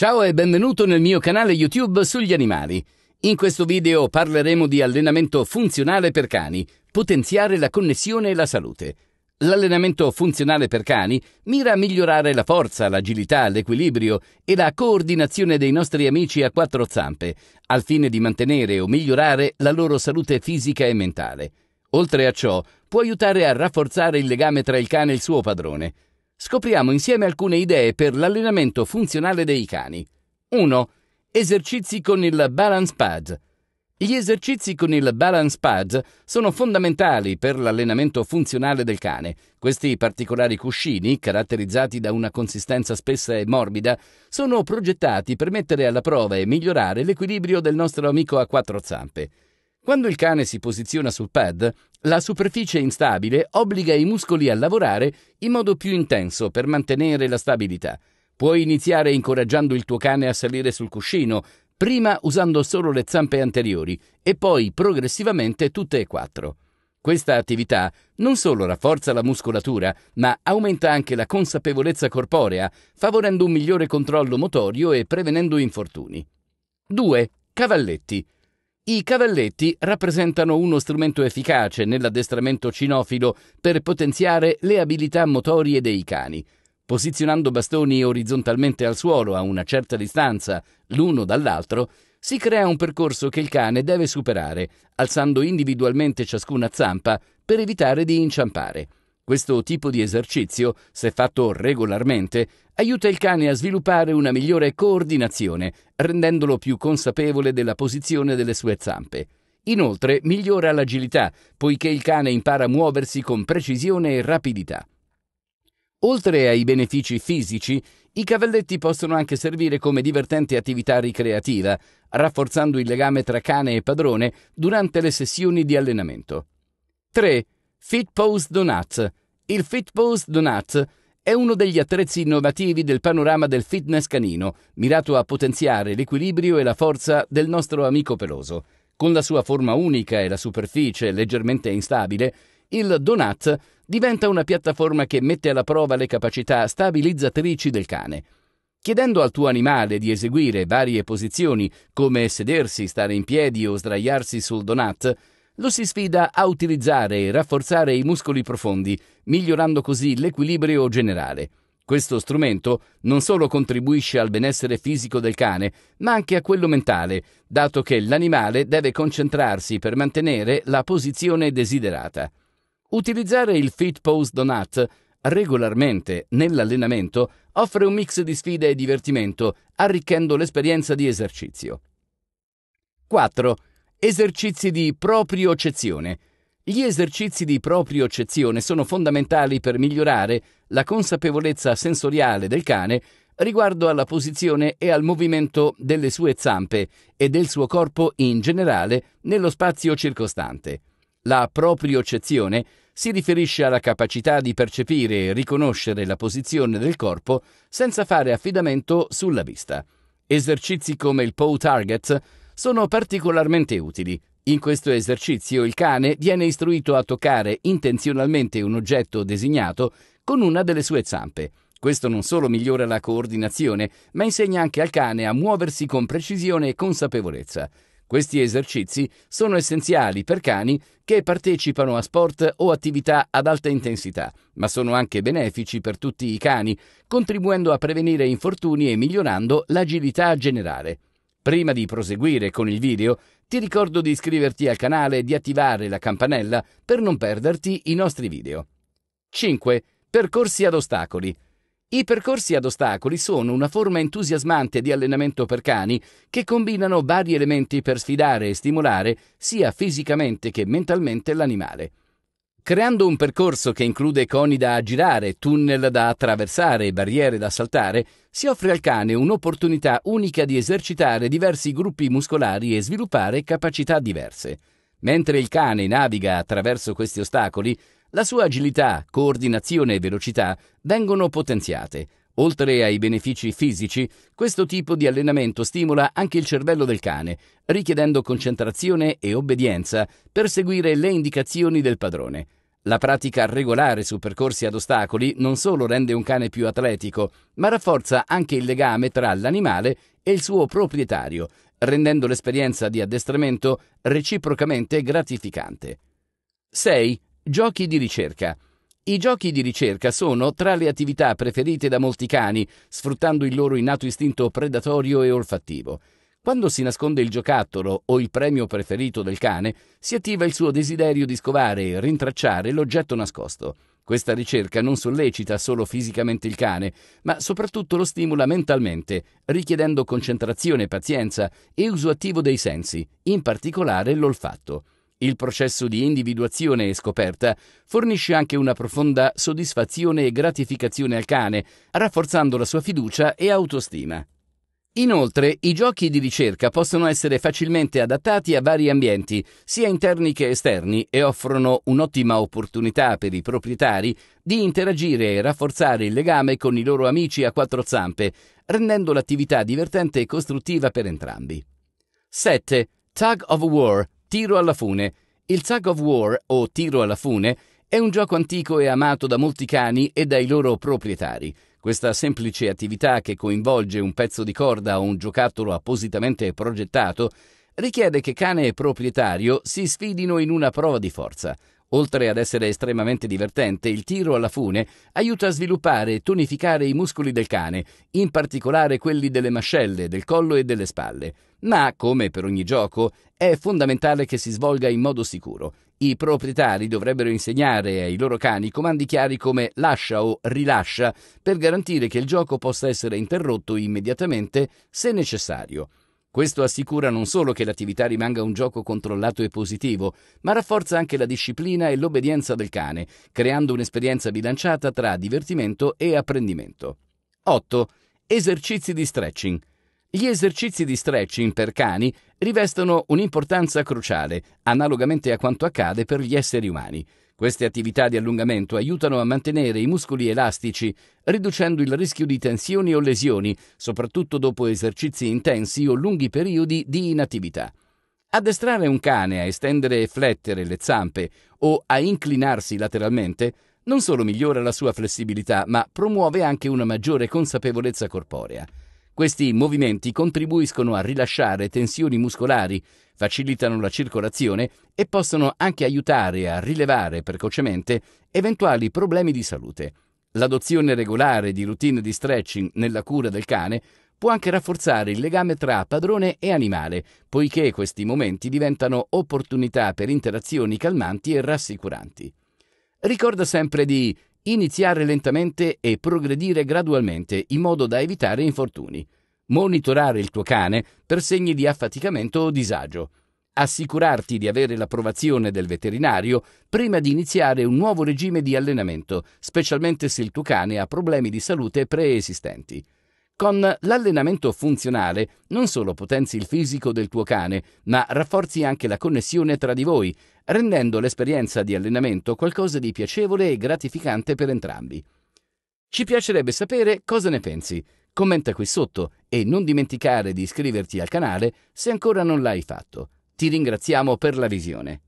Ciao e benvenuto nel mio canale YouTube sugli animali. In questo video parleremo di allenamento funzionale per cani, potenziare la connessione e la salute. L'allenamento funzionale per cani mira a migliorare la forza, l'agilità, l'equilibrio e la coordinazione dei nostri amici a quattro zampe, al fine di mantenere o migliorare la loro salute fisica e mentale. Oltre a ciò, può aiutare a rafforzare il legame tra il cane e il suo padrone. Scopriamo insieme alcune idee per l'allenamento funzionale dei cani. 1. Esercizi con il Balance Pad. Gli esercizi con il Balance Pad sono fondamentali per l'allenamento funzionale del cane. Questi particolari cuscini, caratterizzati da una consistenza spessa e morbida, sono progettati per mettere alla prova e migliorare l'equilibrio del nostro amico a quattro zampe. Quando il cane si posiziona sul pad, la superficie instabile obbliga i muscoli a lavorare in modo più intenso per mantenere la stabilità. Puoi iniziare incoraggiando il tuo cane a salire sul cuscino, prima usando solo le zampe anteriori e poi progressivamente tutte e quattro. Questa attività non solo rafforza la muscolatura, ma aumenta anche la consapevolezza corporea, favorendo un migliore controllo motorio e prevenendo infortuni. 2. Cavalletti. I cavalletti rappresentano uno strumento efficace nell'addestramento cinofilo per potenziare le abilità motorie dei cani. Posizionando bastoni orizzontalmente al suolo a una certa distanza l'uno dall'altro, si crea un percorso che il cane deve superare, alzando individualmente ciascuna zampa per evitare di inciampare. Questo tipo di esercizio, se fatto regolarmente, aiuta il cane a sviluppare una migliore coordinazione, rendendolo più consapevole della posizione delle sue zampe. Inoltre migliora l'agilità, poiché il cane impara a muoversi con precisione e rapidità. Oltre ai benefici fisici, i cavalletti possono anche servire come divertente attività ricreativa, rafforzando il legame tra cane e padrone durante le sessioni di allenamento. 3. Fit Pose Donut il Fit Pose Donut è uno degli attrezzi innovativi del panorama del fitness canino, mirato a potenziare l'equilibrio e la forza del nostro amico peloso. Con la sua forma unica e la superficie leggermente instabile, il donut diventa una piattaforma che mette alla prova le capacità stabilizzatrici del cane. Chiedendo al tuo animale di eseguire varie posizioni, come sedersi, stare in piedi o sdraiarsi sul donut, lo si sfida a utilizzare e rafforzare i muscoli profondi, migliorando così l'equilibrio generale. Questo strumento non solo contribuisce al benessere fisico del cane, ma anche a quello mentale, dato che l'animale deve concentrarsi per mantenere la posizione desiderata. Utilizzare il Fit Pose Donut regolarmente nell'allenamento offre un mix di sfide e divertimento, arricchendo l'esperienza di esercizio. 4. Esercizi di propriocezione. Gli esercizi di propriocezione sono fondamentali per migliorare la consapevolezza sensoriale del cane riguardo alla posizione e al movimento delle sue zampe e del suo corpo in generale nello spazio circostante. La propriocezione si riferisce alla capacità di percepire e riconoscere la posizione del corpo senza fare affidamento sulla vista. Esercizi come il Pow Target sono particolarmente utili. In questo esercizio il cane viene istruito a toccare intenzionalmente un oggetto designato con una delle sue zampe. Questo non solo migliora la coordinazione, ma insegna anche al cane a muoversi con precisione e consapevolezza. Questi esercizi sono essenziali per cani che partecipano a sport o attività ad alta intensità, ma sono anche benefici per tutti i cani, contribuendo a prevenire infortuni e migliorando l'agilità generale. Prima di proseguire con il video, ti ricordo di iscriverti al canale e di attivare la campanella per non perderti i nostri video. 5. Percorsi ad ostacoli. I percorsi ad ostacoli sono una forma entusiasmante di allenamento per cani che combinano vari elementi per sfidare e stimolare sia fisicamente che mentalmente l'animale. Creando un percorso che include coni da aggirare, tunnel da attraversare e barriere da saltare, si offre al cane un'opportunità unica di esercitare diversi gruppi muscolari e sviluppare capacità diverse. Mentre il cane naviga attraverso questi ostacoli, la sua agilità, coordinazione e velocità vengono potenziate. Oltre ai benefici fisici, questo tipo di allenamento stimola anche il cervello del cane, richiedendo concentrazione e obbedienza per seguire le indicazioni del padrone. La pratica regolare su percorsi ad ostacoli non solo rende un cane più atletico, ma rafforza anche il legame tra l'animale e il suo proprietario, rendendo l'esperienza di addestramento reciprocamente gratificante. 6. Giochi di ricerca. I giochi di ricerca sono tra le attività preferite da molti cani, sfruttando il loro innato istinto predatorio e olfattivo. Quando si nasconde il giocattolo o il premio preferito del cane, si attiva il suo desiderio di scovare e rintracciare l'oggetto nascosto. Questa ricerca non sollecita solo fisicamente il cane, ma soprattutto lo stimola mentalmente, richiedendo concentrazione, pazienza e uso attivo dei sensi, in particolare l'olfatto. Il processo di individuazione e scoperta fornisce anche una profonda soddisfazione e gratificazione al cane, rafforzando la sua fiducia e autostima. Inoltre, i giochi di ricerca possono essere facilmente adattati a vari ambienti, sia interni che esterni, e offrono un'ottima opportunità per i proprietari di interagire e rafforzare il legame con i loro amici a quattro zampe, rendendo l'attività divertente e costruttiva per entrambi. 7. Tug of War, tiro alla fune. Il Tug of War, o tiro alla fune, è un gioco antico e amato da molti cani e dai loro proprietari. Questa semplice attività che coinvolge un pezzo di corda o un giocattolo appositamente progettato richiede che cane e proprietario si sfidino in una prova di forza. Oltre ad essere estremamente divertente, il tiro alla fune aiuta a sviluppare e tonificare i muscoli del cane, in particolare quelli delle mascelle, del collo e delle spalle. Ma, come per ogni gioco, è fondamentale che si svolga in modo sicuro. I proprietari dovrebbero insegnare ai loro cani comandi chiari come lascia o rilascia per garantire che il gioco possa essere interrotto immediatamente se necessario. Questo assicura non solo che l'attività rimanga un gioco controllato e positivo, ma rafforza anche la disciplina e l'obbedienza del cane, creando un'esperienza bilanciata tra divertimento e apprendimento. 8. Esercizi di stretching. Gli esercizi di stretching per cani rivestono un'importanza cruciale, analogamente a quanto accade per gli esseri umani. Queste attività di allungamento aiutano a mantenere i muscoli elastici, riducendo il rischio di tensioni o lesioni, soprattutto dopo esercizi intensi o lunghi periodi di inattività. Addestrare un cane a estendere e flettere le zampe o a inclinarsi lateralmente non solo migliora la sua flessibilità, ma promuove anche una maggiore consapevolezza corporea. Questi movimenti contribuiscono a rilasciare tensioni muscolari, facilitano la circolazione e possono anche aiutare a rilevare precocemente eventuali problemi di salute. L'adozione regolare di routine di stretching nella cura del cane può anche rafforzare il legame tra padrone e animale, poiché questi momenti diventano opportunità per interazioni calmanti e rassicuranti. Ricorda sempre di iniziare lentamente e progredire gradualmente in modo da evitare infortuni. Monitorare il tuo cane per segni di affaticamento o disagio. Assicurarti di avere l'approvazione del veterinario prima di iniziare un nuovo regime di allenamento, specialmente se il tuo cane ha problemi di salute preesistenti. Con l'allenamento funzionale non solo potenzi il fisico del tuo cane, ma rafforzi anche la connessione tra di voi, rendendo l'esperienza di allenamento qualcosa di piacevole e gratificante per entrambi. Ci piacerebbe sapere cosa ne pensi. Commenta qui sotto e non dimenticare di iscriverti al canale se ancora non l'hai fatto. Ti ringraziamo per la visione.